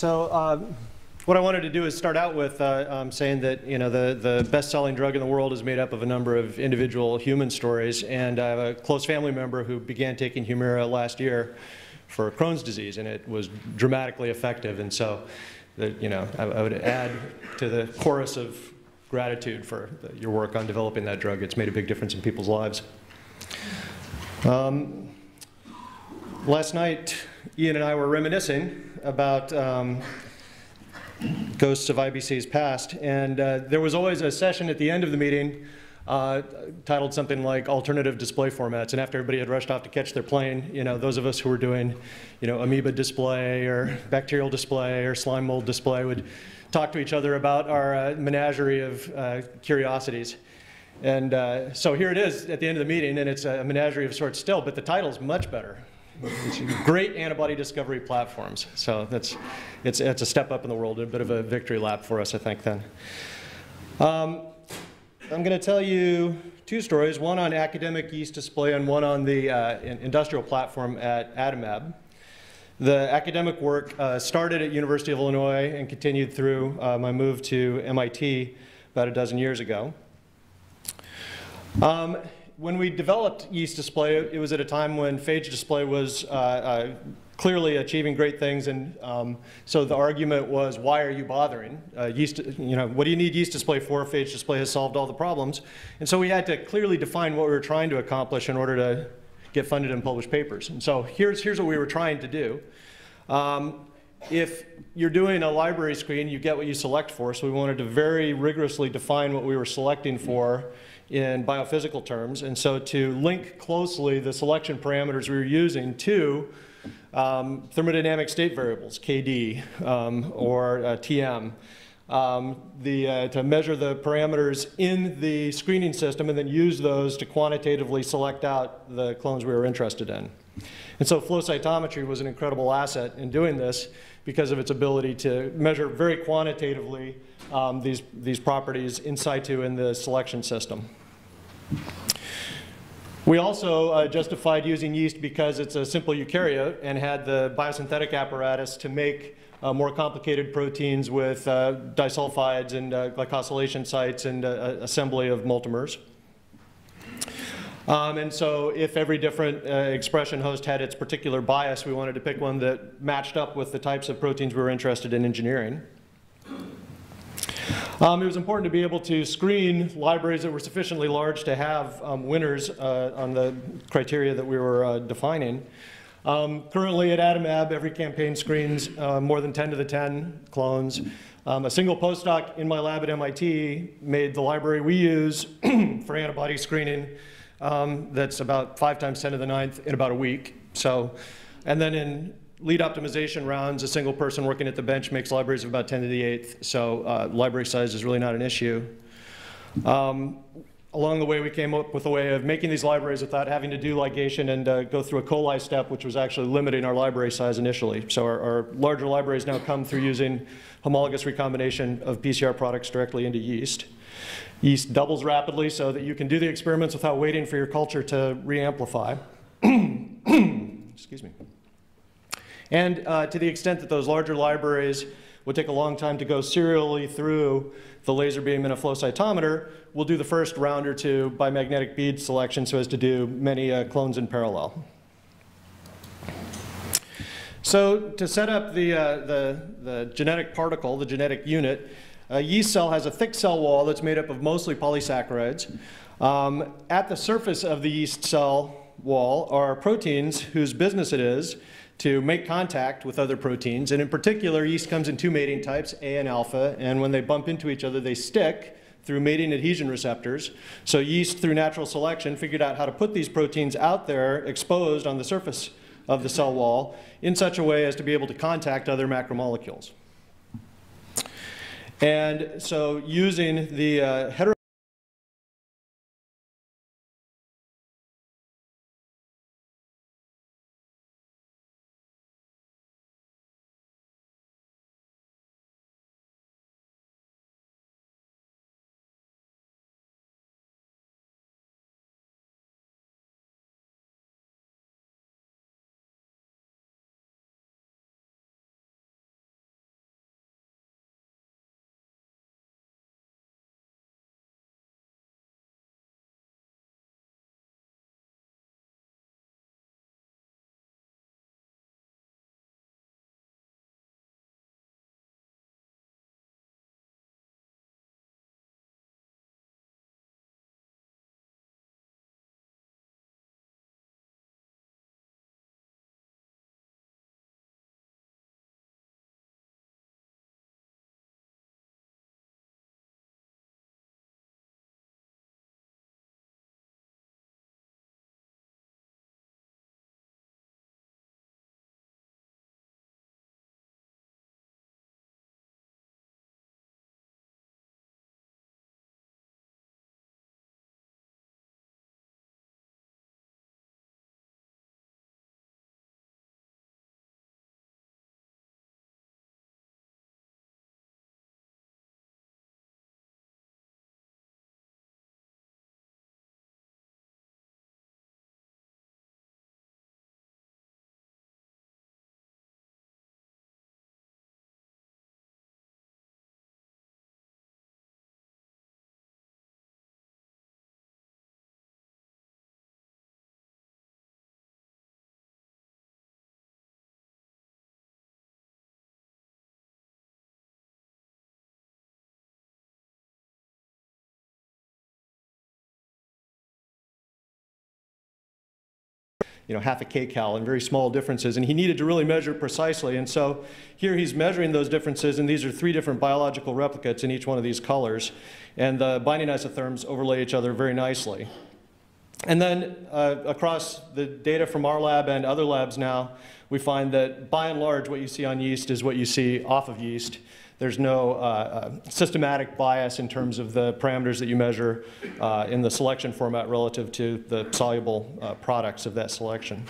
So um, what I wanted to do is start out with uh, um, saying that you know the, the best-selling drug in the world is made up of a number of individual human stories, and I have a close family member who began taking Humira last year for Crohn's disease, and it was dramatically effective. And so, you know, I, I would add to the chorus of gratitude for the, your work on developing that drug. It's made a big difference in people's lives. Um, last night, Ian and I were reminiscing about um, ghosts of IBC's past, and uh, there was always a session at the end of the meeting uh, titled something like alternative display formats. And after everybody had rushed off to catch their plane, you know, those of us who were doing, you know, amoeba display or bacterial display or slime mold display would talk to each other about our uh, menagerie of uh, curiosities. And uh, so here it is at the end of the meeting, and it's a menagerie of sorts still, but the title's much better great antibody discovery platforms. So that's, it's, it's a step up in the world, a bit of a victory lap for us, I think, then. Um, I'm going to tell you two stories, one on academic yeast display and one on the uh, industrial platform at Adimab. The academic work uh, started at University of Illinois and continued through uh, my move to MIT about a dozen years ago. Um, when we developed yeast display, it was at a time when phage display was uh, uh, clearly achieving great things, and um, so the argument was, why are you bothering? Uh, yeast, you know, what do you need yeast display for? Phage display has solved all the problems, and so we had to clearly define what we were trying to accomplish in order to get funded and publish papers. And so here's here's what we were trying to do. Um, if you're doing a library screen, you get what you select for. So we wanted to very rigorously define what we were selecting for in biophysical terms. And so to link closely the selection parameters we were using to um, thermodynamic state variables, KD um, or uh, TM, um, the, uh, to measure the parameters in the screening system and then use those to quantitatively select out the clones we were interested in. And so flow cytometry was an incredible asset in doing this because of its ability to measure very quantitatively um, these, these properties in situ in the selection system. We also uh, justified using yeast because it's a simple eukaryote and had the biosynthetic apparatus to make uh, more complicated proteins with uh, disulfides and uh, glycosylation sites and uh, assembly of multimers. Um, and so if every different uh, expression host had its particular bias, we wanted to pick one that matched up with the types of proteins we were interested in engineering. Um, it was important to be able to screen libraries that were sufficiently large to have um, winners uh, on the criteria that we were uh, defining. Um, currently at Adimab, every campaign screens uh, more than 10 to the 10 clones. Um, a single postdoc in my lab at MIT made the library we use for antibody screening um, that's about 5 times 10 to the ninth in about a week. So, and then in lead optimization rounds, a single person working at the bench makes libraries of about 10 to the eighth, so uh, library size is really not an issue. Um, along the way, we came up with a way of making these libraries without having to do ligation and uh, go through a coli step, which was actually limiting our library size initially. So our, our, larger libraries now come through using homologous recombination of PCR products directly into yeast. Yeast doubles rapidly so that you can do the experiments without waiting for your culture to reamplify. Excuse me. And uh, to the extent that those larger libraries would take a long time to go serially through the laser beam in a flow cytometer, we'll do the first round or two by magnetic bead selection so as to do many uh, clones in parallel. So to set up the, uh, the, the, genetic particle, the genetic unit, a yeast cell has a thick cell wall that's made up of mostly polysaccharides. Um, at the surface of the yeast cell wall are proteins whose business it is to make contact with other proteins. And in particular, yeast comes in two mating types, A and alpha, and when they bump into each other, they stick through mating adhesion receptors. So yeast, through natural selection, figured out how to put these proteins out there exposed on the surface of the cell wall in such a way as to be able to contact other macromolecules. And so using the uh, you know, half a kcal and very small differences. And he needed to really measure precisely. And so here he's measuring those differences, and these are three different biological replicates in each one of these colors. And the binding isotherms overlay each other very nicely. And then uh, across the data from our lab and other labs now, we find that by and large what you see on yeast is what you see off of yeast. There's no uh, uh, systematic bias in terms of the parameters that you measure uh, in the selection format relative to the soluble uh, products of that selection.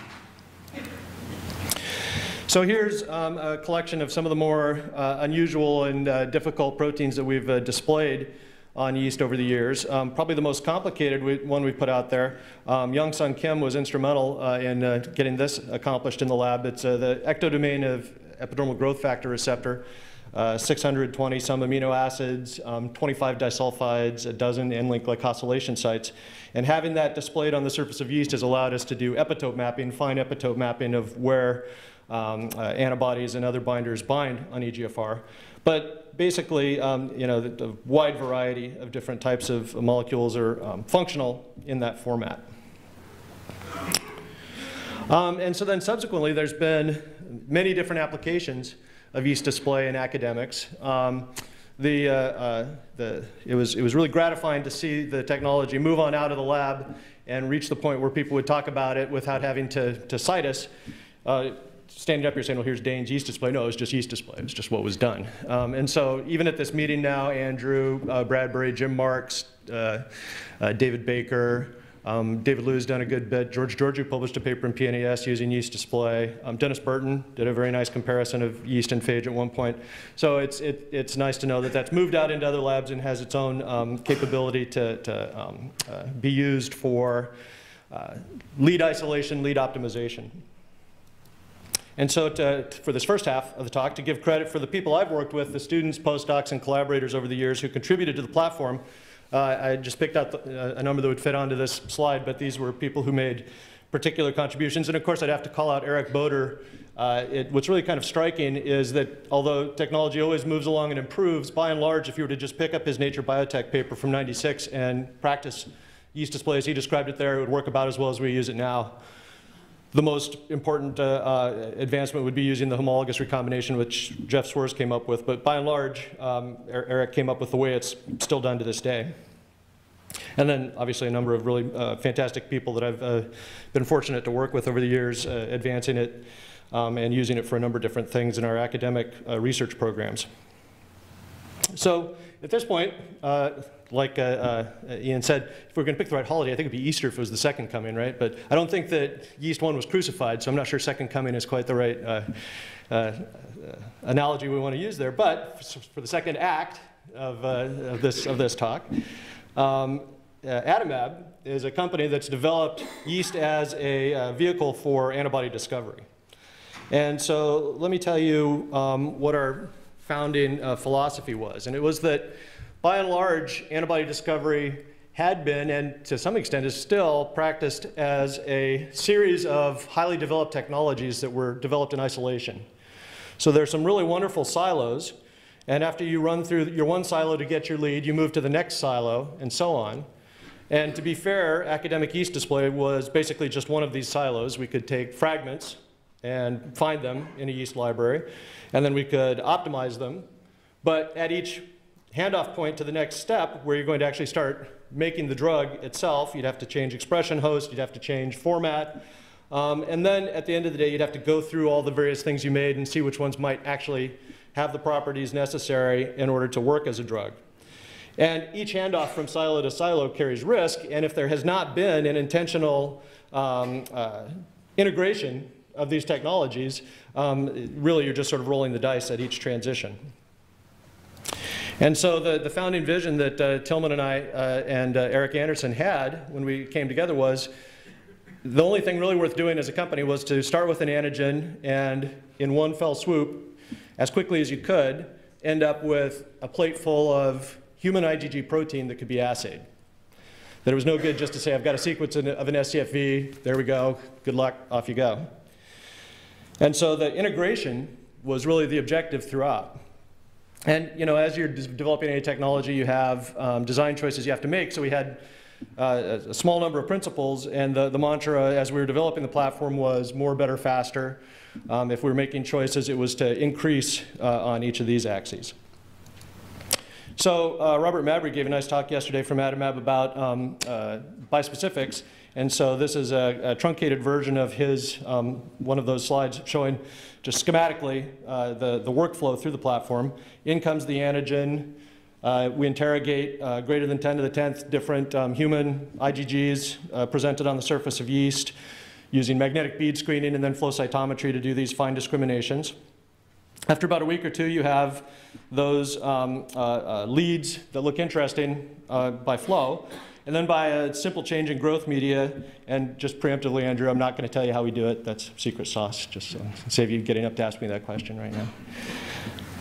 So here's um, a collection of some of the more uh, unusual and uh, difficult proteins that we've displayed on yeast over the years. Um, probably the most complicated one we put out there. Um, Young Sun Kim was instrumental uh, in uh, getting this accomplished in the lab. It's uh, the ectodomain of epidermal growth factor receptor. Uh, 620 some amino acids, um, 25 disulfides, a dozen N-link glycosylation sites. And having that displayed on the surface of yeast has allowed us to do epitope mapping, fine epitope mapping of where um, uh, antibodies and other binders bind on EGFR. But basically, um, you know, the, the, wide variety of different types of molecules are um, functional in that format. Um, and so then subsequently, there's been many different applications of yeast display in academics. Um, the, uh, uh, the, it, was, it was really gratifying to see the technology move on out of the lab and reach the point where people would talk about it without having to, to cite us. Uh, standing up here saying, well, here's Dane's yeast display. No, it was just yeast display. It was just what was done. Um, and so even at this meeting now, Andrew uh, Bradbury, Jim Marks, uh, uh, David Baker, um, David Liu has done a good bit. George Georgiou published a paper in PNAS using yeast display. Um, Dennis Burton did a very nice comparison of yeast and phage at one point. So it's, it, it's nice to know that that's moved out into other labs and has its own um, capability to, to um, uh, be used for uh, lead isolation, lead optimization. And so to, for this first half of the talk, to give credit for the people I've worked with, the students, postdocs, and collaborators over the years who contributed to the platform, uh, I just picked out the, uh, a number that would fit onto this slide, but these were people who made particular contributions. And of course, I'd have to call out Eric Boder. Uh, it, what's really kind of striking is that although technology always moves along and improves, by and large, if you were to just pick up his Nature Biotech paper from 96 and practice yeast displays, he described it there, it would work about as well as we use it now. The most important uh, uh, advancement would be using the homologous recombination, which Jeff Swerz came up with. But by and large, um, Eric came up with the way it's still done to this day. And then obviously a number of really uh, fantastic people that I've uh, been fortunate to work with over the years, uh, advancing it um, and using it for a number of different things in our academic uh, research programs. So at this point, like uh, uh, Ian said, if we are going to pick the right holiday, I think it'd be Easter if it was the second coming, right? But I don't think that Yeast 1 was crucified, so I'm not sure second coming is quite the right uh, uh, uh analogy we want to use there. But for the second act of, uh, of, this, of this talk, um, is a company that's developed yeast as a vehicle for antibody discovery. And so let me tell you um, what our founding philosophy was. And it was that by and large, antibody discovery had been, and to some extent is still, practiced as a series of highly developed technologies that were developed in isolation. So there's some really wonderful silos, and after you run through your one silo to get your lead, you move to the next silo, and so on. And to be fair, academic yeast display was basically just one of these silos. We could take fragments and find them in a yeast library, and then we could optimize them. But at each handoff point to the next step where you're going to actually start making the drug itself. You'd have to change expression host, you'd have to change format. Um, and then at the end of the day, you'd have to go through all the various things you made and see which ones might actually have the properties necessary in order to work as a drug. And each handoff from silo to silo carries risk, and if there has not been an intentional um, uh, integration of these technologies, um, really you're just sort of rolling the dice at each transition. And so the, the founding vision that uh, Tilman and I uh, and uh, Eric Anderson had when we came together was the only thing really worth doing as a company was to start with an antigen and in one fell swoop, as quickly as you could, end up with a plate full of human IgG protein that could be assayed. That it was no good just to say, I've got a sequence of an scFv, there we go, good luck, off you go. And so the integration was really the objective throughout. And you know, as you're developing any technology, you have um, design choices you have to make. So we had uh, a small number of principles, and the, the mantra as we were developing the platform was more, better, faster. Um, if we were making choices, it was to increase uh, on each of these axes. So uh, Robert Mabry gave a nice talk yesterday from Adimab about um, uh, bispecifics, and so this is a, a truncated version of his, um, one of those slides showing just schematically uh, the, the workflow through the platform. In comes the antigen. Uh, we interrogate uh, greater than 10 to the 10th different um, human IgGs uh, presented on the surface of yeast using magnetic bead screening and then flow cytometry to do these fine discriminations. After about a week or two, you have those um, uh, uh, leads that look interesting by flow. And then by a simple change in growth media, and just preemptively, Andrew, I'm not going to tell you how we do it. That's secret sauce, just save you getting up to ask me that question right now.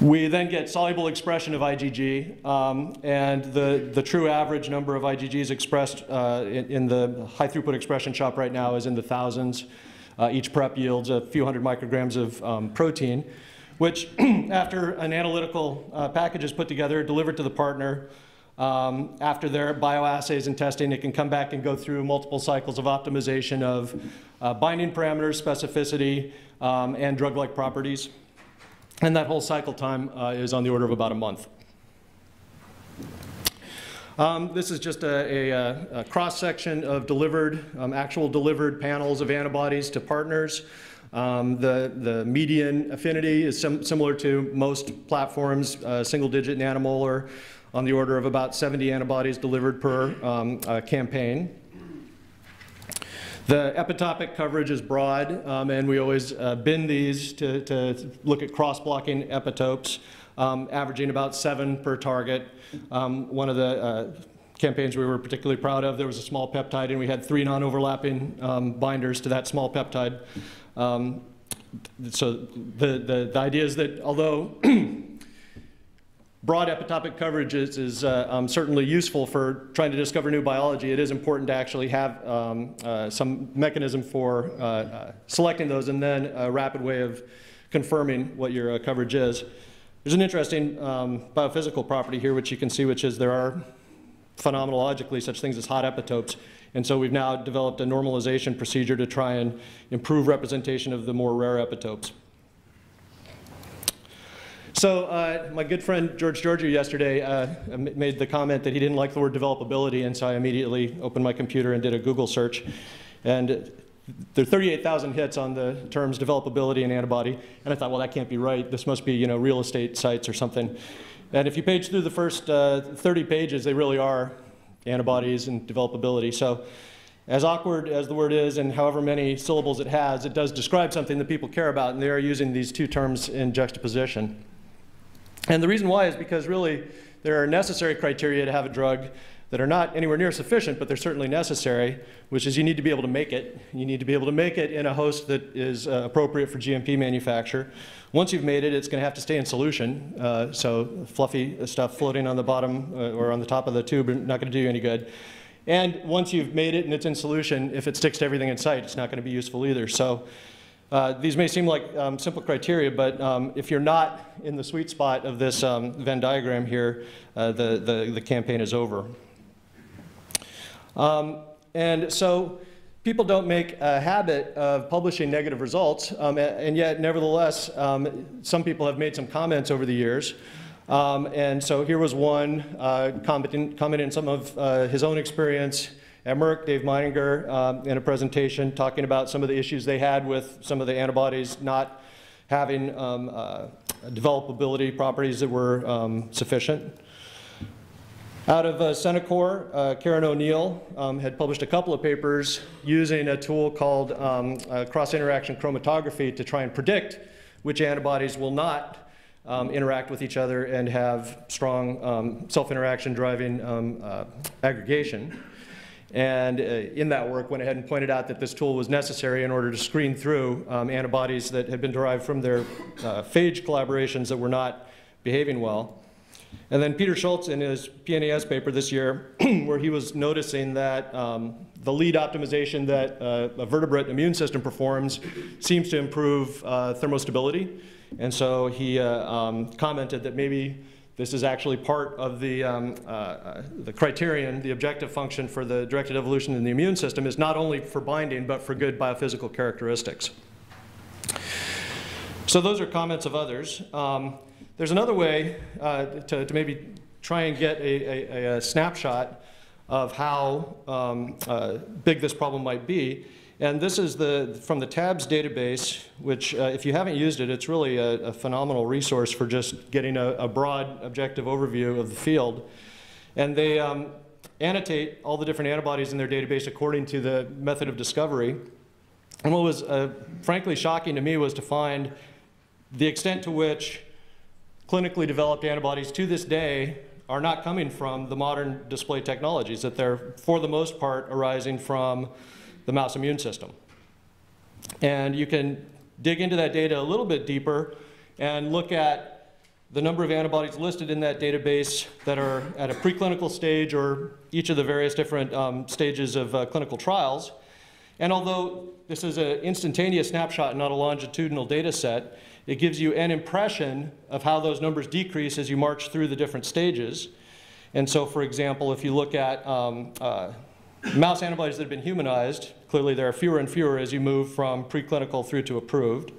We then get soluble expression of IgG, um, and the, the true average number of IgGs expressed uh, in, in, the high throughput expression shop right now is in the thousands. Uh, each prep yields a few hundred micrograms of um, protein, which after an analytical uh, package is put together, delivered to the partner, um, after their bioassays and testing, it can come back and go through multiple cycles of optimization of uh, binding parameters, specificity, um, and drug-like properties. And that whole cycle time uh, is on the order of about a month. Um, this is just a, a, a cross-section of delivered, um, actual delivered panels of antibodies to partners. Um, the, the median affinity is sim similar to most platforms, uh, single-digit nanomolar on the order of about 70 antibodies delivered per um, uh, campaign. The epitopic coverage is broad, um, and we always uh, bin these to, to look at cross-blocking epitopes, um, averaging about seven per target. Um, one of the uh, campaigns we were particularly proud of, there was a small peptide, and we had three non-overlapping um, binders to that small peptide. Um, so the, the, the idea is that although broad epitopic coverage is, is uh, um, certainly useful for trying to discover new biology. It is important to actually have um, uh, some mechanism for uh, uh selecting those and then a rapid way of confirming what your uh, coverage is. There's an interesting um, biophysical property here which you can see which is there are phenomenologically such things as hot epitopes. And so we've now developed a normalization procedure to try and improve representation of the more rare epitopes. So uh, my good friend George Georgiou yesterday uh, made the comment that he didn't like the word developability, and so I immediately opened my computer and did a Google search. And there are 38,000 hits on the terms developability and antibody, and I thought, well, that can't be right. This must be, you know, real estate sites or something. And if you page through the first uh, 30 pages, they really are antibodies and developability. So as awkward as the word is and however many syllables it has, it does describe something that people care about, and they are using these two terms in juxtaposition. And the reason why is because really there are necessary criteria to have a drug that are not anywhere near sufficient, but they're certainly necessary, which is you need to be able to make it. You need to be able to make it in a host that is uh, appropriate for GMP manufacture. Once you've made it, it's going to have to stay in solution. Uh, so fluffy stuff floating on the bottom uh, or on the top of the tube not going to do you any good. And once you've made it and it's in solution, if it sticks to everything in sight, it's not going to be useful either. So uh, these may seem like um, simple criteria, but um, if you're not in the sweet spot of this um, Venn diagram here, uh, the, the, the, campaign is over. Um, and so people don't make a habit of publishing negative results, um, and yet nevertheless, um, some people have made some comments over the years. and so here was one uh, commenting, some of uh, his own experience at Merck, Dave Meininger, um, in a presentation talking about some of the issues they had with some of the antibodies not having um, uh, developability properties that were um, sufficient. Out of uh, Centocor, uh, Karen O'Neill um, had published a couple of papers using a tool called uh, cross-interaction chromatography to try and predict which antibodies will not um, interact with each other and have strong um, self-interaction driving uh, aggregation. And uh, in that work went ahead and pointed out that this tool was necessary in order to screen through um, antibodies that had been derived from their uh, phage collaborations that were not behaving well. And then Peter Schultz in his PNAS paper this year, where he was noticing that um, the lead optimization that uh, a vertebrate immune system performs seems to improve uh, thermostability. And so he uh, um, commented that maybe This is actually part of the, um, uh, uh, the criterion, the objective function for the directed evolution in the immune system is not only for binding, but for good biophysical characteristics. So those are comments of others. Um, there's another way uh, to, to, maybe try and get a, a, a snapshot of how um, uh, big this problem might be. And this is the, from the TABS database, which uh, if you haven't used it, it's really a, a phenomenal resource for just getting a, a, broad objective overview of the field. And they um, annotate all the different antibodies in their database according to the method of discovery. And what was uh, frankly shocking to me was to find the extent to which clinically developed antibodies to this day are not coming from the modern display technologies, that they're, for the most part, arising from the mouse immune system. And you can dig into that data a little bit deeper and look at the number of antibodies listed in that database that are at a preclinical stage or each of the various different um, stages of uh, clinical trials. And although this is an instantaneous snapshot, not a longitudinal data set, it gives you an impression of how those numbers decrease as you march through the different stages. And so, for example, if you look at um, uh, mouse antibodies that have been humanized, clearly there are fewer and fewer as you move from preclinical through to approved.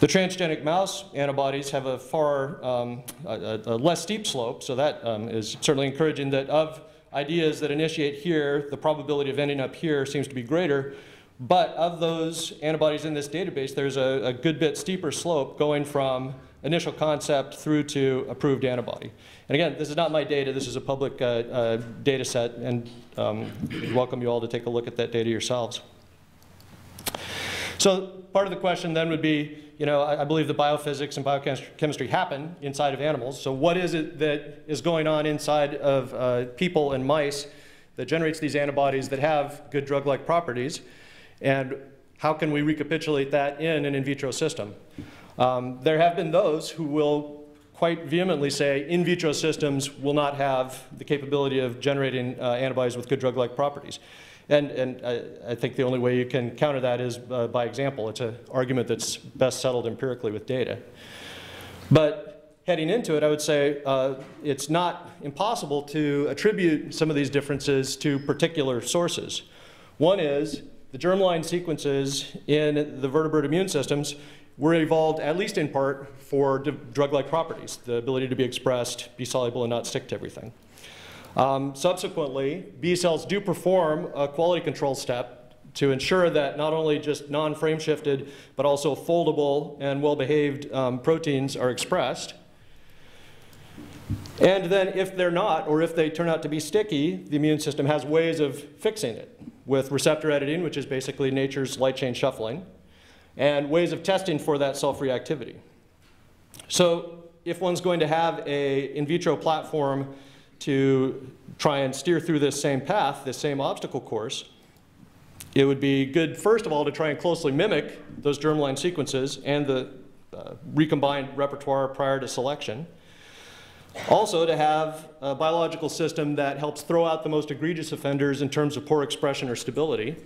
The transgenic mouse antibodies have a far um, a, a less steep slope, so that um, is certainly encouraging that of ideas that initiate here, the probability of ending up here seems to be greater. But of those antibodies in this database, there's a, a good bit steeper slope going from initial concept through to approved antibody. And again, this is not my data. This is a public uh, uh, data set, and um, welcome you all to take a look at that data yourselves. So part of the question then would be, you know, I, I believe that biophysics and biochemistry happen inside of animals. So what is it that is going on inside of uh, people and mice that generates these antibodies that have good drug-like properties? And how can we recapitulate that in an in vitro system? Um, there have been those who will quite vehemently say in vitro systems will not have the capability of generating uh, antibodies with good drug-like properties. And, and I, I, think the only way you can counter that is uh, by example. It's an argument that's best settled empirically with data. But heading into it, I would say uh, it's not impossible to attribute some of these differences to particular sources. One is the germline sequences in the vertebrate immune systems were evolved, at least in part, for drug-like properties, the ability to be expressed, be soluble, and not stick to everything. Um, subsequently, B cells do perform a quality control step to ensure that not only just non-frame shifted, but also foldable and well-behaved um, proteins are expressed. And then if they're not, or if they turn out to be sticky, the immune system has ways of fixing it with receptor editing, which is basically nature's light chain shuffling and ways of testing for that self-reactivity. So if one's going to have a in vitro platform to try and steer through this same path, this same obstacle course, it would be good, first of all, to try and closely mimic those germline sequences and the uh, recombined repertoire prior to selection. Also, to have a biological system that helps throw out the most egregious offenders in terms of poor expression or stability.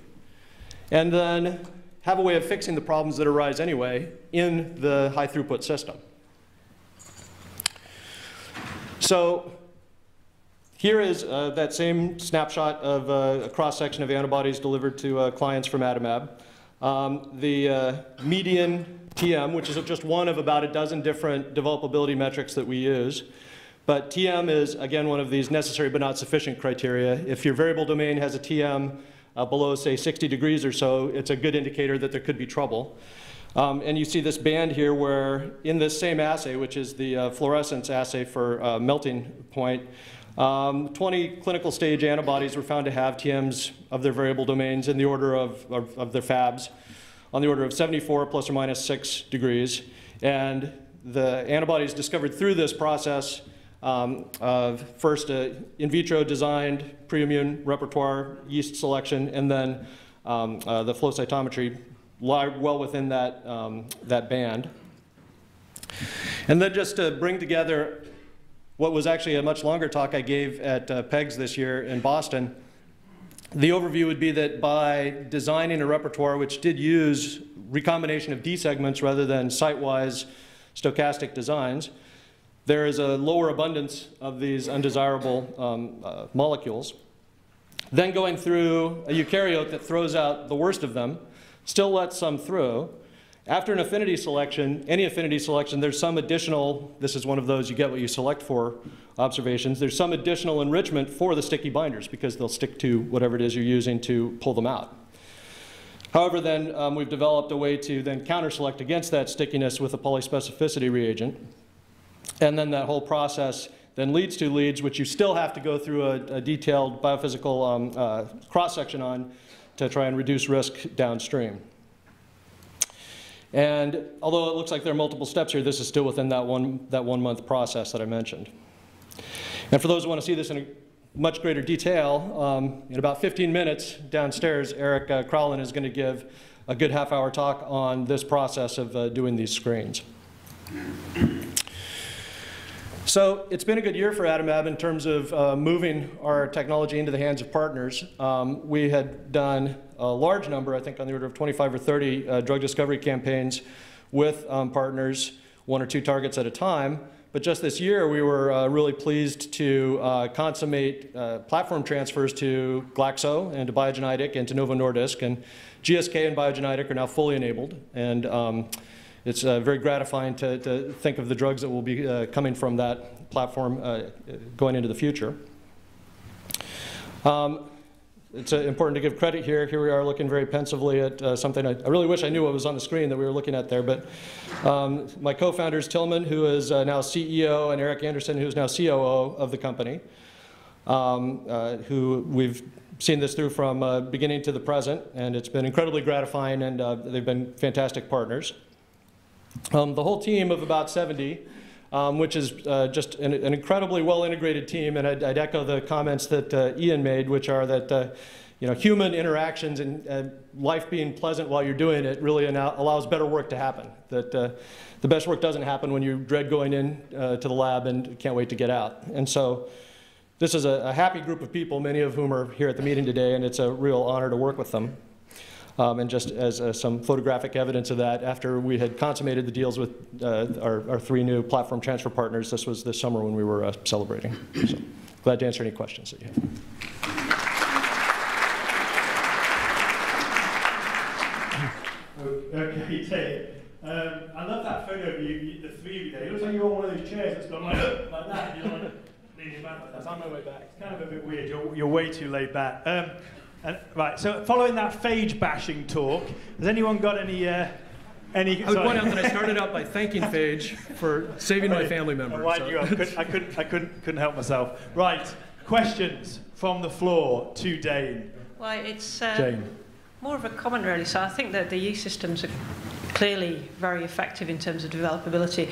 And then have a way of fixing the problems that arise anyway in the high throughput system. So here is uh, that same snapshot of uh, a cross-section of antibodies delivered to uh, clients from Adimab. Um, the uh, median TM, which is just one of about a dozen different developability metrics that we use. But TM is, again, one of these necessary but not sufficient criteria. If your variable domain has a TM uh, below, say, 60 degrees or so, it's a good indicator that there could be trouble. Um, and you see this band here where in this same assay, which is the uh, fluorescence assay for uh, melting point, um, 20 clinical stage antibodies were found to have TMs of their variable domains in the order of, of, of their FABs on the order of 74 plus or minus 6 degrees. And the antibodies discovered through this process um, of first in vitro designed pre-immune repertoire yeast selection, and then um, uh, the flow cytometry lie well within that, um, that band. And then just to bring together what was actually a much longer talk I gave at uh, PEGS this year in Boston, the overview would be that by designing a repertoire which did use recombination of D segments rather than site-wise stochastic designs, there is a lower abundance of these undesirable um, uh, molecules. Then going through a eukaryote that throws out the worst of them, still lets some through. After an affinity selection, any affinity selection, there's some additional, this is one of those you get what you select for observations, there's some additional enrichment for the sticky binders because they'll stick to whatever it is you're using to pull them out. However, then um, we've developed a way to then counter-select against that stickiness with a polyspecificity reagent. And then that whole process then leads to leads, which you still have to go through a, a detailed biophysical um, uh, cross-section on to try and reduce risk downstream. And although it looks like there are multiple steps here, this is still within that one, that one month process that I mentioned. And for those who want to see this in much greater detail, um, in about 15 minutes downstairs, Eric uh, Crowlin is going to give a good half hour talk on this process of uh, doing these screens. So it's been a good year for Adimab in terms of uh, moving our technology into the hands of partners. Um, we had done a large number, I think on the order of 25 or 30 uh, drug discovery campaigns with um, partners, one or two targets at a time. But just this year, we were uh, really pleased to uh, consummate uh, platform transfers to Glaxo and to Biogen Idec and to Novo Nordisk. And GSK and Biogen Idec are now fully enabled. And um, it's uh, very gratifying to, to, think of the drugs that will be uh, coming from that platform uh, going into the future. Um, it's uh, important to give credit here. Here we are looking very pensively at uh, something. I, I, really wish I knew what was on the screen that we were looking at there. But um, my co-founders, Tillman, who is uh, now CEO, and Eric Anderson, who is now COO of the company, um, who we've seen this through from beginning to the present. And it's been incredibly gratifying, and they've been fantastic partners. Um, the whole team of about 70, um, which is uh, just an, an, incredibly well-integrated team, and I'd, I'd, echo the comments that uh, Ian made, which are that uh, you know, human interactions and life being pleasant while you're doing it really allows better work to happen. That uh, the best work doesn't happen when you dread going in uh, to the lab and can't wait to get out. And so this is a, a happy group of people, many of whom are here at the meeting today, and it's a real honor to work with them. Um, and just as uh, some photographic evidence of that, after we had consummated the deals with uh, our, our, three new platform transfer partners, this was this summer when we were uh, celebrating. So glad to answer any questions that you have. Okay, Tate. Um, I love that photo of you, you, the three of you there. It looks like you're on one of those chairs that's gone like, like that. You're like leaning back. That's on my way back. It's kind of a bit weird. You're, you're way too laid back. Um, and, right, so following that phage bashing talk, has anyone got any? Uh, any I would point out that I started out by thanking Phage for saving my family member. I, so. you I, couldn't, I, couldn't, I couldn't, couldn't help myself. Right, questions from the floor to Dane. Well, it's uh, Jane. more of a comment, really. So I think that the yeast systems are clearly very effective in terms of developability.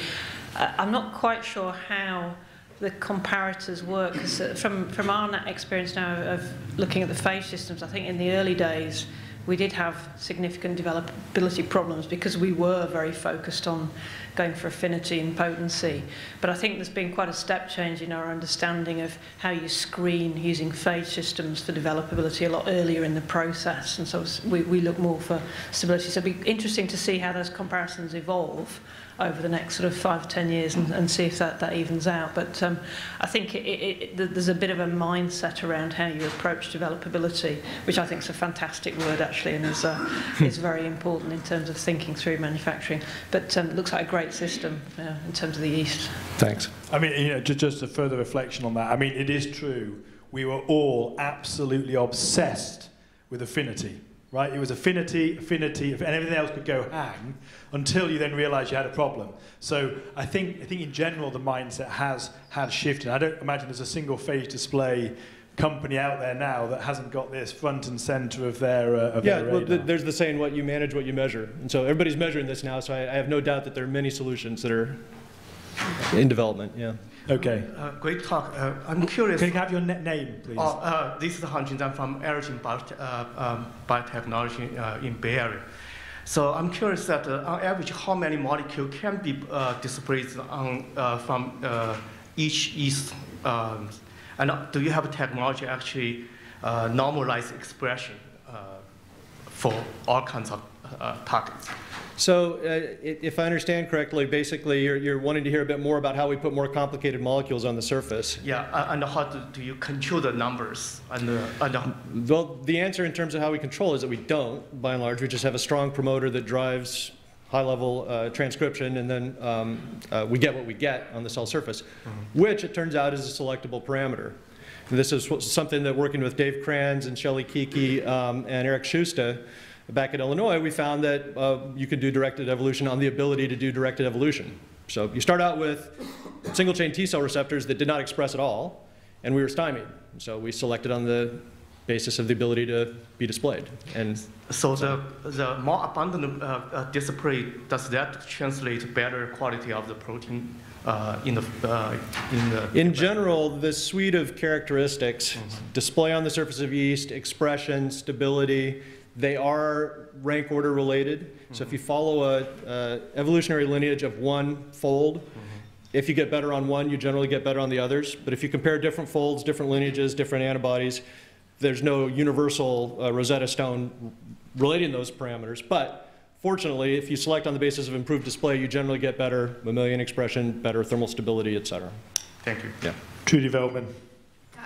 Uh, I'm not quite sure how the comparators work. Uh, from, from our experience now of looking at the phage systems, I think in the early days we did have significant developability problems because we were very focused on going for affinity and potency. But I think there's been quite a step change in our understanding of how you screen using phage systems for developability a lot earlier in the process. And so we, we look more for stability. So it'd be interesting to see how those comparisons evolve. Over the next sort of five, ten years and, and see if that, that evens out. But um, I think it, it, it, there's a bit of a mindset around how you approach developability, which I think is a fantastic word actually and is, uh, is very important in terms of thinking through manufacturing. But um, it looks like a great system uh, in terms of the yeast. Thanks. I mean, you know, just, just a further reflection on that. I mean, it is true. We were all absolutely obsessed with affinity right? It was affinity, affinity, and everything else could go hang until you then realize you had a problem. So I think, I think in general the mindset has, has shifted. I don't imagine there's a single phage display company out there now that hasn't got this front and center of their uh, of yeah their well the, there's the saying what you manage what you measure and so everybody's measuring this now so I, I have no doubt that there are many solutions that are in development yeah Okay. Uh, great talk. Uh, I'm curious. Can you have your name, please? Oh, uh, this is Han Jun. I'm from Biot uh, um, Biotechnology uh, in Bay Area. So I'm curious that uh, on average, how many molecules can be displaced on, from each yeast? Um, and do you have a technology actually normalize expression for all kinds of uh, targets. So uh, if I understand correctly, basically you're, you're wanting to hear a bit more about how we put more complicated molecules on the surface. Yeah, a- and how do, do you control the numbers and, uh, and uh, Well, the answer in terms of how we control is that we don't, by and large. We just have a strong promoter that drives high-level uh, transcription, and then um, uh, we get what we get on the cell surface, which it turns out is a selectable parameter. This is something that working with Dave Kranz and Shelly Kiki um, and Eric Schuster back at Illinois, we found that uh, you can do directed evolution on the ability to do directed evolution. So you start out with single-chain T-cell receptors that did not express at all, and we were stymied. So we selected on the basis of the ability to be displayed. And so the, the more abundant uh, uh, display, does that translate to better quality of the protein uh, in the, uh, in the? in general, this suite of characteristics, display on the surface of yeast, expression, stability, they are rank order related. So if you follow a, a evolutionary lineage of one fold, if you get better on one, you generally get better on the others. But if you compare different folds, different lineages, different antibodies, there's no universal uh, Rosetta Stone relating those parameters. But fortunately, if you select on the basis of improved display, you generally get better mammalian expression, better thermal stability, et cetera. Thank you. Yeah. True development.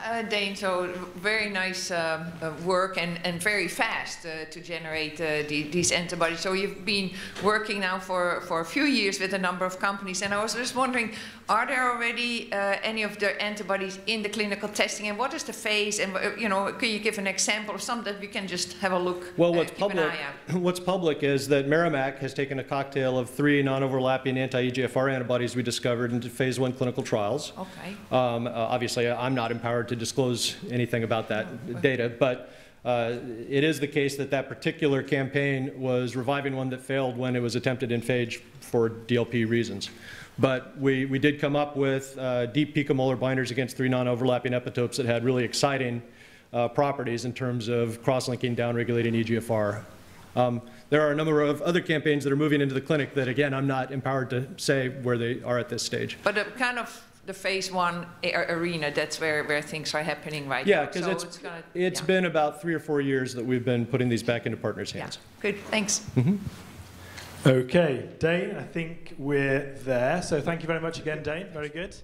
Uh, Dane, so very nice um, uh, work and, and very fast uh, to generate uh, the, these antibodies. So you've been working now for, for a few years with a number of companies, and I was just wondering, are there already uh, any of the antibodies in the clinical testing, and what is the phase? And uh, you know, can you give an example of some that we can just have a look? Well, what's public, eye out? what's public is that Merrimack has taken a cocktail of three non-overlapping anti-EGFR antibodies we discovered into phase one clinical trials. Okay. Um, Obviously, I'm not empowered to disclose anything about that data, but uh, it is the case that that particular campaign was reviving one that failed when it was attempted in phage for DLP reasons. But we, we did come up with uh, deep picomolar binders against three non-overlapping epitopes that had really exciting uh, properties in terms of cross-linking, down-regulating EGFR. Um, There are a number of other campaigns that are moving into the clinic that, again, I'm not empowered to say where they are at this stage. But the kind of the phase one a- arena, that's where, where things are happening right Yeah, now. because So it's, gonna- it's yeah. been about three or four years that we've been putting these back into partners' hands. Yeah, hands. good, thanks. Mm-hmm. Okay, Dane, I think we're there. So thank you very much again, Dane. Very good.